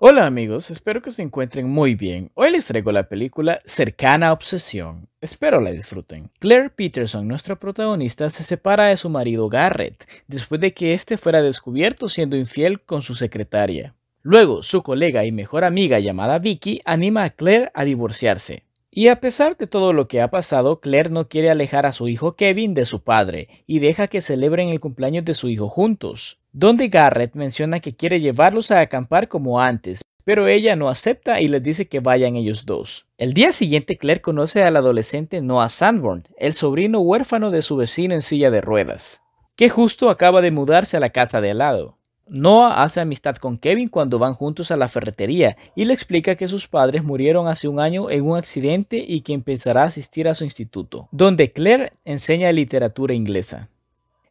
Hola amigos, espero que se encuentren muy bien. Hoy les traigo la película Cercana Obsesión. Espero la disfruten. Claire Peterson, nuestra protagonista, se separa de su marido Garrett después de que éste fuera descubierto siendo infiel con su secretaria. Luego, su colega y mejor amiga llamada Vicky anima a Claire a divorciarse. Y a pesar de todo lo que ha pasado, Claire no quiere alejar a su hijo Kevin de su padre y deja que celebren el cumpleaños de su hijo juntos donde Garrett menciona que quiere llevarlos a acampar como antes, pero ella no acepta y les dice que vayan ellos dos. El día siguiente Claire conoce al adolescente Noah Sanborn, el sobrino huérfano de su vecino en silla de ruedas, que justo acaba de mudarse a la casa de al lado. Noah hace amistad con Kevin cuando van juntos a la ferretería y le explica que sus padres murieron hace un año en un accidente y que empezará a asistir a su instituto, donde Claire enseña literatura inglesa.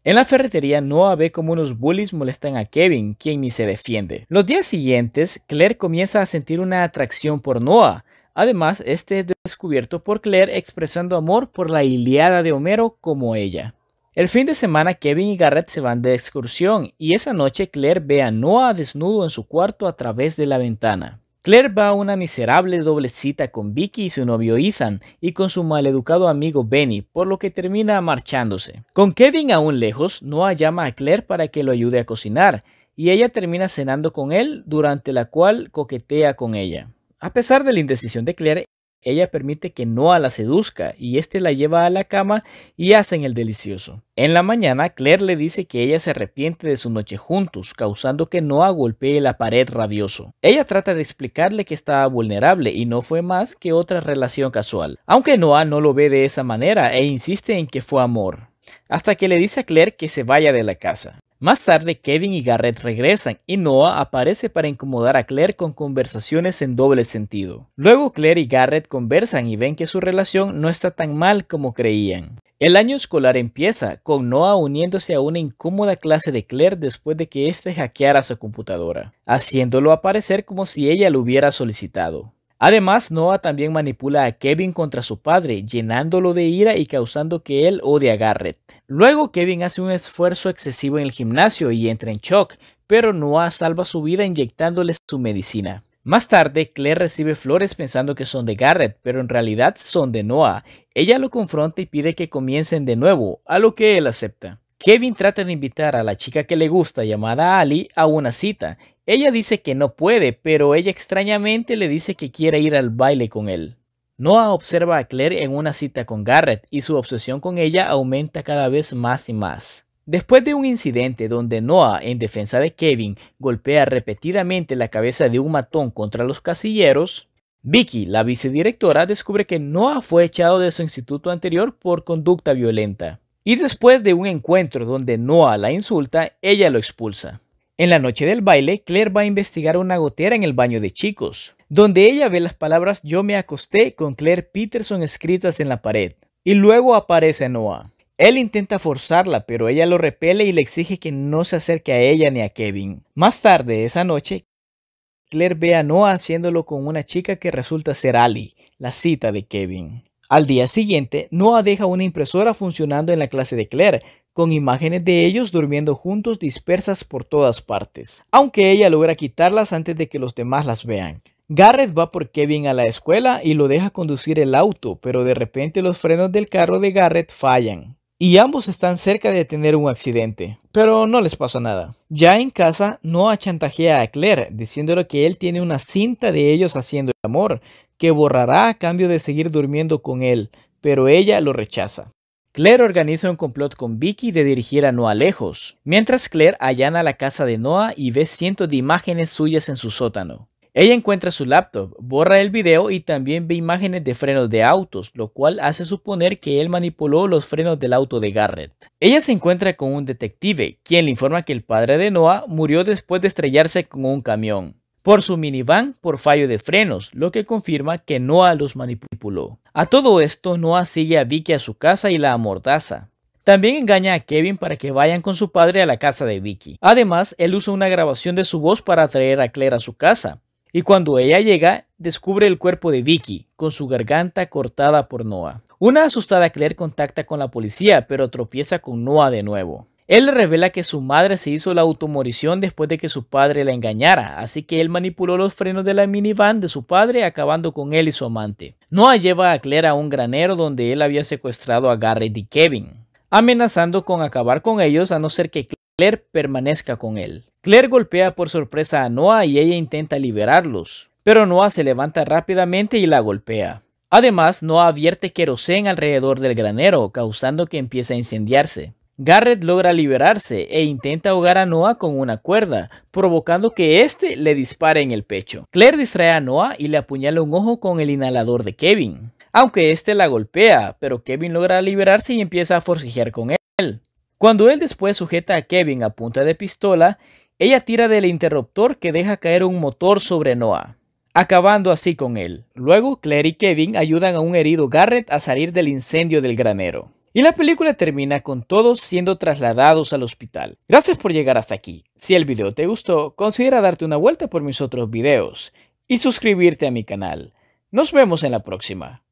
En la ferretería, Noah ve como unos bullies molestan a Kevin, quien ni se defiende. Los días siguientes, Claire comienza a sentir una atracción por Noah. Además, este es descubierto por Claire expresando amor por la Iliada de Homero como ella. El fin de semana Kevin y Garrett se van de excursión y esa noche Claire ve a Noah desnudo en su cuarto a través de la ventana. Claire va a una miserable doble cita con Vicky y su novio Ethan y con su maleducado amigo Benny, por lo que termina marchándose. Con Kevin aún lejos, Noah llama a Claire para que lo ayude a cocinar y ella termina cenando con él, durante la cual coquetea con ella. A pesar de la indecisión de Claire, ella permite que Noah la seduzca y este la lleva a la cama y hacen el delicioso. En la mañana, Claire le dice que ella se arrepiente de su noche juntos, causando que Noah golpee la pared rabioso. Ella trata de explicarle que estaba vulnerable y no fue más que otra relación casual, aunque Noah no lo ve de esa manera e insiste en que fue amor hasta que le dice a Claire que se vaya de la casa. Más tarde, Kevin y Garrett regresan y Noah aparece para incomodar a Claire con conversaciones en doble sentido. Luego Claire y Garrett conversan y ven que su relación no está tan mal como creían. El año escolar empieza, con Noah uniéndose a una incómoda clase de Claire después de que éste hackeara su computadora, haciéndolo aparecer como si ella lo hubiera solicitado. Además, Noah también manipula a Kevin contra su padre, llenándolo de ira y causando que él odie a Garrett. Luego, Kevin hace un esfuerzo excesivo en el gimnasio y entra en shock, pero Noah salva su vida inyectándole su medicina. Más tarde, Claire recibe flores pensando que son de Garrett, pero en realidad son de Noah. Ella lo confronta y pide que comiencen de nuevo, a lo que él acepta. Kevin trata de invitar a la chica que le gusta llamada Ali a una cita. Ella dice que no puede, pero ella extrañamente le dice que quiere ir al baile con él. Noah observa a Claire en una cita con Garrett y su obsesión con ella aumenta cada vez más y más. Después de un incidente donde Noah, en defensa de Kevin, golpea repetidamente la cabeza de un matón contra los casilleros, Vicky, la vicedirectora, descubre que Noah fue echado de su instituto anterior por conducta violenta. Y después de un encuentro donde Noah la insulta, ella lo expulsa. En la noche del baile, Claire va a investigar una gotera en el baño de chicos, donde ella ve las palabras yo me acosté con Claire Peterson escritas en la pared. Y luego aparece Noah. Él intenta forzarla, pero ella lo repele y le exige que no se acerque a ella ni a Kevin. Más tarde esa noche, Claire ve a Noah haciéndolo con una chica que resulta ser Ali, la cita de Kevin. Al día siguiente, Noah deja una impresora funcionando en la clase de Claire, con imágenes de ellos durmiendo juntos dispersas por todas partes, aunque ella logra quitarlas antes de que los demás las vean. Garrett va por Kevin a la escuela y lo deja conducir el auto, pero de repente los frenos del carro de Garrett fallan. Y ambos están cerca de tener un accidente, pero no les pasa nada. Ya en casa, Noah chantajea a Claire, diciéndole que él tiene una cinta de ellos haciendo el amor, que borrará a cambio de seguir durmiendo con él, pero ella lo rechaza. Claire organiza un complot con Vicky de dirigir a Noah lejos, mientras Claire allana la casa de Noah y ve cientos de imágenes suyas en su sótano. Ella encuentra su laptop, borra el video y también ve imágenes de frenos de autos, lo cual hace suponer que él manipuló los frenos del auto de Garrett. Ella se encuentra con un detective, quien le informa que el padre de Noah murió después de estrellarse con un camión por su minivan por fallo de frenos, lo que confirma que Noah los manipuló. A todo esto, Noah sigue a Vicky a su casa y la amordaza. También engaña a Kevin para que vayan con su padre a la casa de Vicky. Además, él usa una grabación de su voz para atraer a Claire a su casa. Y cuando ella llega, descubre el cuerpo de Vicky, con su garganta cortada por Noah. Una asustada Claire contacta con la policía, pero tropieza con Noah de nuevo. Él le revela que su madre se hizo la automorición después de que su padre la engañara, así que él manipuló los frenos de la minivan de su padre acabando con él y su amante. Noah lleva a Claire a un granero donde él había secuestrado a Garrett y Kevin, amenazando con acabar con ellos a no ser que Claire permanezca con él. Claire golpea por sorpresa a Noah y ella intenta liberarlos, pero Noah se levanta rápidamente y la golpea. Además, Noah advierte querosén alrededor del granero, causando que empiece a incendiarse. Garrett logra liberarse e intenta ahogar a Noah con una cuerda, provocando que éste le dispare en el pecho. Claire distrae a Noah y le apuñala un ojo con el inhalador de Kevin, aunque éste la golpea, pero Kevin logra liberarse y empieza a forcejear con él. Cuando él después sujeta a Kevin a punta de pistola, ella tira del interruptor que deja caer un motor sobre Noah, acabando así con él. Luego, Claire y Kevin ayudan a un herido Garrett a salir del incendio del granero. Y la película termina con todos siendo trasladados al hospital. Gracias por llegar hasta aquí. Si el video te gustó, considera darte una vuelta por mis otros videos y suscribirte a mi canal. Nos vemos en la próxima.